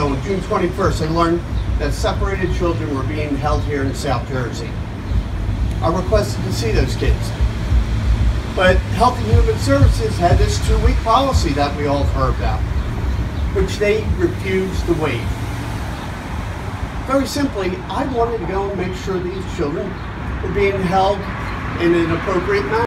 ago, on June 21st, I learned that separated children were being held here in South Jersey. I requested to see those kids. But Health and Human Services had this two-week policy that we all heard about, which they refused to waive. Very simply, I wanted to go and make sure these children were being held in an appropriate manner.